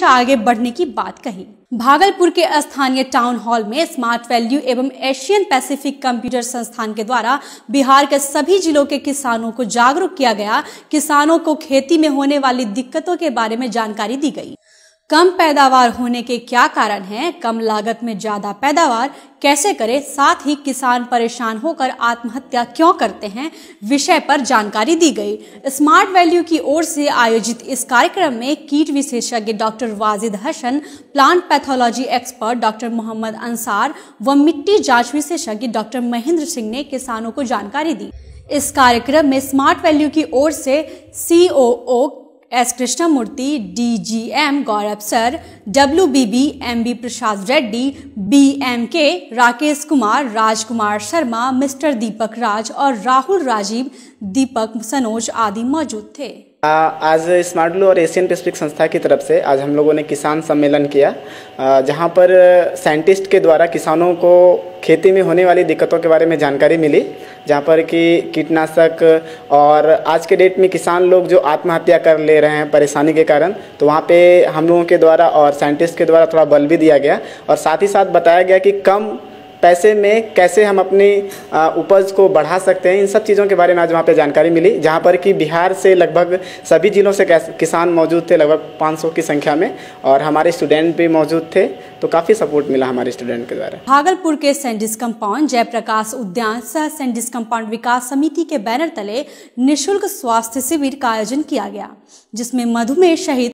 हमेशा आगे बढ़ने की बात कही। भागलपुर के स्थानीय टाउन हॉल में स्मार्ट वैल्यू एवं एशियन पैसिफिक कंप्यूटर संस्थान के द्वारा बिहार के सभी जिलों के किसानों को जागरूक किया गया। किसानों को खेती में होने वाली दिक्कतों के बारे में जानकारी दी गई। कम पैदावार होने के क्या कारण हैं? कम लागत में ज़्यादा पैदावार कैसे करें? साथ ही किसान परेशान होकर आत्महत्या क्यों करते हैं? विषय पर जानकारी दी गई। स्मार्ट वैल्यू की ओर से आयोजित इस कार्यक्रम में कीट विशेषज्ञ doctor Wajid Hasan, plant pathology expert doctor Mohammad Ansar व मिट्टी जाँच विशेषज्ञ डॉक्टर महेंद्र सिंह ने किसानों को जानकारी दी। इस कार्यक्रम में स्मार्ट वैल्यू की ओर से COO S Krishnamurthy M Gaurav sir W B B M B Prasad Reddy B M K Rakesh Kumar, Rajkumar Sharma, mister Deepak Raj और राहुल राजीव, दीपक सनोज आदि मौजूद थे। आज स्मार्ट ब्लू और एशियन पेसिफिक संस्था की तरफ़ से आज हम लोगों ने किसान सम्मेलन किया। जहाँ पर साइंटिस्ट के द्वारा किसानों को खेती में होने वाली दिक्कतों के बारे में जानकारी मिली, जहाँ पर कि कीटनाशक और आज के डेट में किसान लोग जो आत्महत्या कर ले रहे हैं परेशानी के कारण तो वहाँ पे हम लोगों के द्वारा और साइंटिस्ट के द्वारा थोड़ा बल भी दिया गया। और साथ ही साथ बताया गया कि कम पैसे में कैसे हम अपनी उपज को बढ़ा सकते हैं, इन सब चीज़ों के बारे में आज वहाँ पे जानकारी मिली, जहाँ पर कि बिहार से लगभग सभी जिलों से किसान मौजूद थे लगभग 500 की संख्या में, और हमारे स्टूडेंट भी मौजूद थे तो काफ़ी सपोर्ट मिला हमारे स्टूडेंट के द्वारा। भागलपुर के सेंडिस कंपाउंड जयप्रकाश उद्यान सह सेंडिस कंपाउंड विकास समिति के बैनर तले निःशुल्क स्वास्थ्य शिविर का आयोजन किया गया, जिसमें मधुमेह सहित